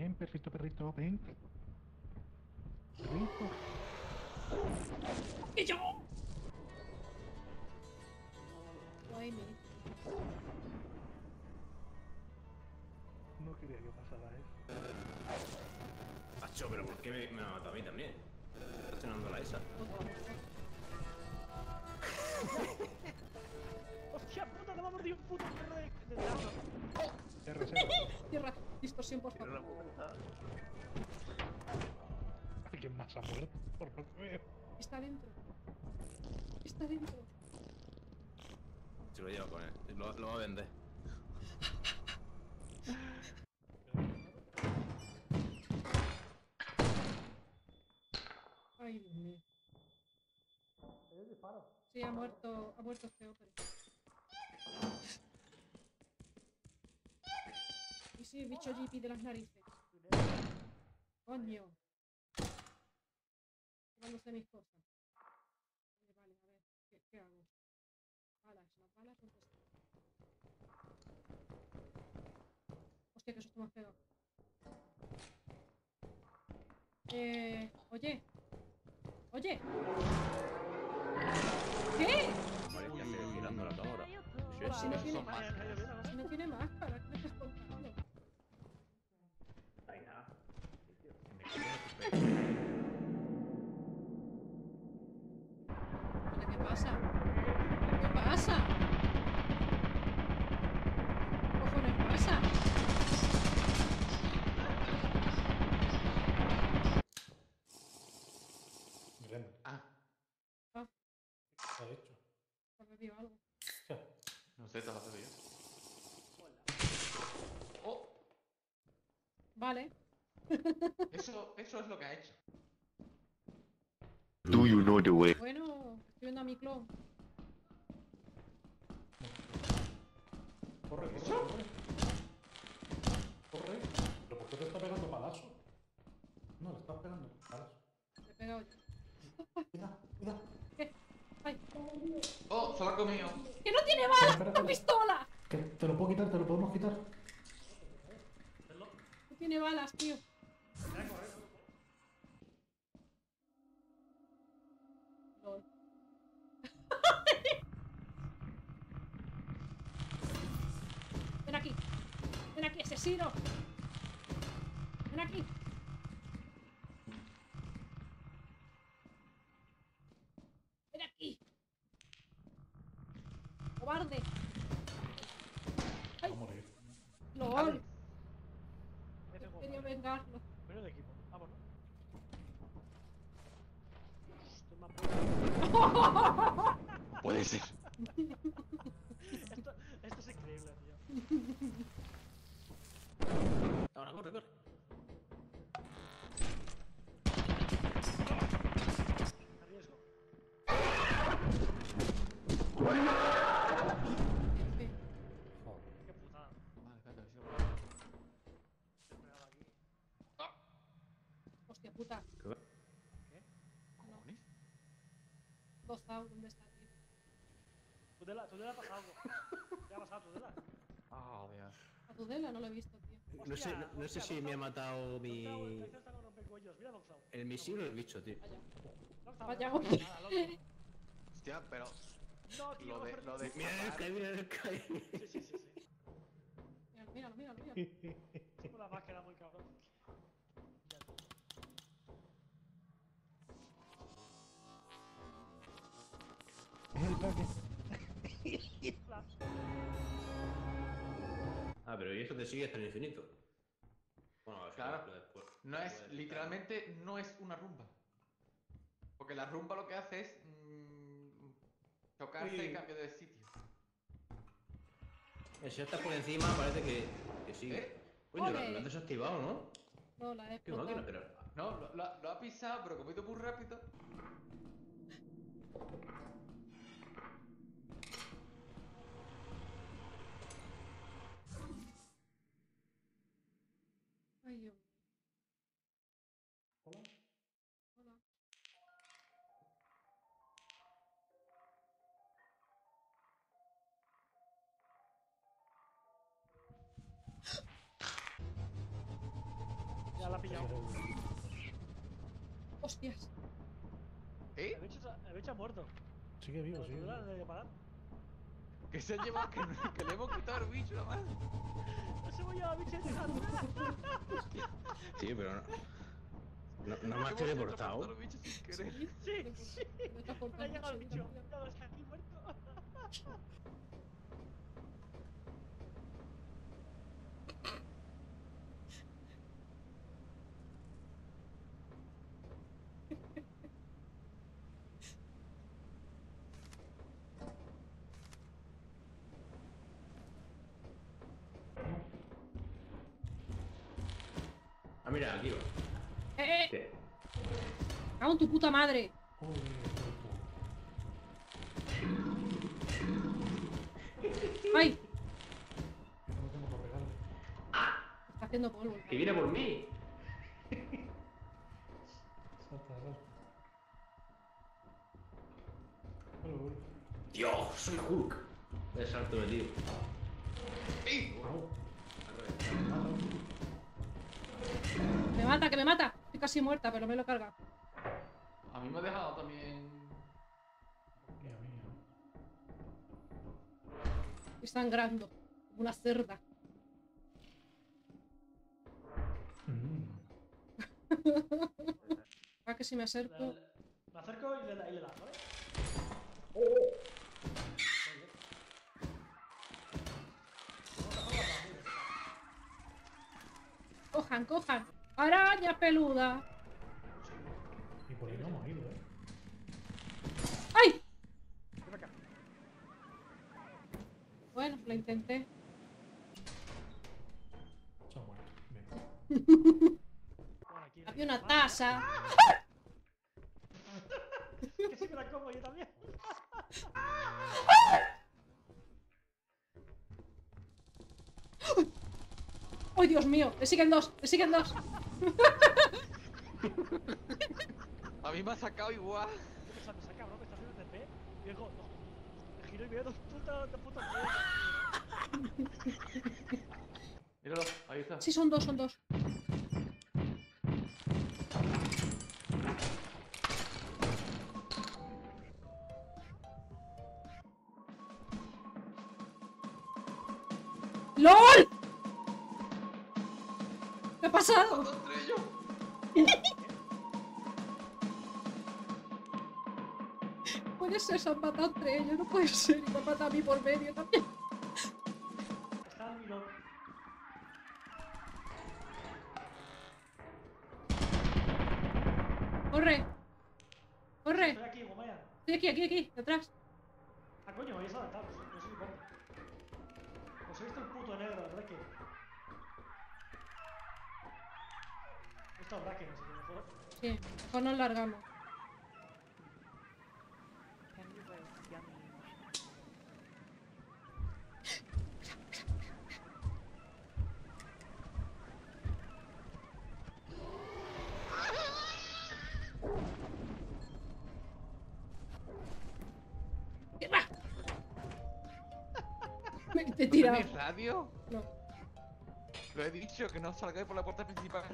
ven, perrito, perrito, ven. Perrito. ¡Y yo! No quería que pasara eso. Macho, pero ¿por qué me, me ha matado a mí también? Está sonando la esa. ¡Hostia puta! ¡No me ha mordido un puto perro de, de Cierra, Tierra, distorsión, por Cierra favor. ¿Quién más ha muerto? Por lo que veo. Está dentro. Está dentro. Se lo llevo con él. Lo, lo va a vender. Ay, Dios mío. Sí, ha muerto, ha muerto este hombre. Y sí, bicho GP de las narices. Coño. Llevándose mis cosas. Vale, vale, a ver, ¿qué, qué hago? Balas, las balas, ¿dónde están? Hostia, que susto has pegado. Eh, oye. Oye. ¿Qué? Vale, ya estoy girando la cámara. Si no tiene, si no tiene máscara, te lo hago yo. Oh, Vale. eso, eso es lo que ha hecho. Do you know the way? Bueno, estoy viendo a mi clon. Corre, corre, ¿Eso? corre. Corre. ¿Pero por qué te está pegando palazo? No, le estás pegando palazo. Le he pegado yo. Cuidado, cuidado. ¡Ay! Oh, se lo ha comido. ¡Que no tiene balas! ¡La espera. pistola! Que te lo puedo quitar, te lo podemos quitar. No tiene balas, tío. Ven aquí. Ven aquí, asesino. Ven aquí. Ven aquí. Cobarde. Va a morir. LOL. Me tengo Quería madre. Pero de equipo. Vámonos. Estoy más bueno. Puede ser. Esto, esto es increíble, tío. Ahora, corre, corre. Arriesgo. Sí. Joder. Qué putada. Vale, claro, sí. Estoy pegado aquí. Hostia puta. ¿Cojones? Gozao, ¿dónde está, tío? Tudela, Tudela ha pasado algo. ¿Qué ha pasado, Tudela? Ah, Dios. A Tudela no lo he visto, tío. No sé, no, no sé si me ha matado mi... Mira. El misil o el bicho, tío. Vaya. Vaya. Loco. Hostia, pero No, tío, lo de, no, lo de Mira el Sky, mira el Sky. Sí, sí, sí, sí. Míralo, míralo, míralo. míralo. Es la máscara muy cabrón. Ah, pero ¿y eso te sigue hasta el infinito? Bueno, Claro. lo después. No es, Pues, literalmente, no es una rumba. Porque la rumba lo que hace es mm, chocarse y Uy. cambio de sitio. Eh, Si ya estás por encima, parece que, que sigue. ¿Eh? Coño, lo, has desactivado, ¿no? No, la he Qué máquina, pero... No, lo, lo- lo ha pisado, pero como ha ido muy rápido. Hostias. ¿Eh? El bicho, se- el bicho ha muerto. Sigue vivo, Pero sigue tú vivo. la de parar. Que se ha llevado, que, le hemos quitado el bicho nada más. No se voy a bicho Sí, pero no. No, no me has Hemos teleportado. Sí, sí. Me está Ha llegado el bicho. absolutamente. Ya está aquí muerto. Ah, mira, aquí va. ¡Eh, eh! ¿Qué? ¡Cago en tu puta madre! ¡Ay! Está haciendo polvo. ¡Que viene por mí! ¡Dios! ¡Soy Hulk! De salto metido. Au. cabrón. Me mata, que me mata. Estoy casi muerta, pero me lo carga. A mí me ha dejado también. Mía, mía. Estoy sangrando. Como una cerda. Mm. Para que si me acerco. Le- Me acerco y le, da- y le das, ¿vale? Cojan, cojan. Araña peluda. Y por ahí no hemos ido, eh. ¡Ay! Bueno, lo intenté. Aquí Había una taza. Que si me la como yo también. ¡Ay, Dios mío! Le siguen dos, le siguen dos. A mí me ha sacado igual. Estoy pensando, esa cabrón me está haciendo TP. Y digo, no. Me giro y veo dos putas, dos putas. Míralo, ahí está. Sí, son dos, son dos. ¡LOL! ¿Qué ha pasado? Dos entre ellos. Puede ser, se han matado entre ellos, no puede ser. Y me han matado a mí por medio también. ¡Corre! ¡Corre! Estoy aquí, Gomaya. Estoy aquí, aquí, aquí, detrás. Ah, coño, está adelantado. No sé ni cómo. Os he visto el puto negro, el Bracken. He visto el Bracken, así que mejor. Sí, mejor nos largamos. ¿Qué va? Me te he ¿No tirado. radio? No. Lo he dicho, que no salgáis por la puerta principal.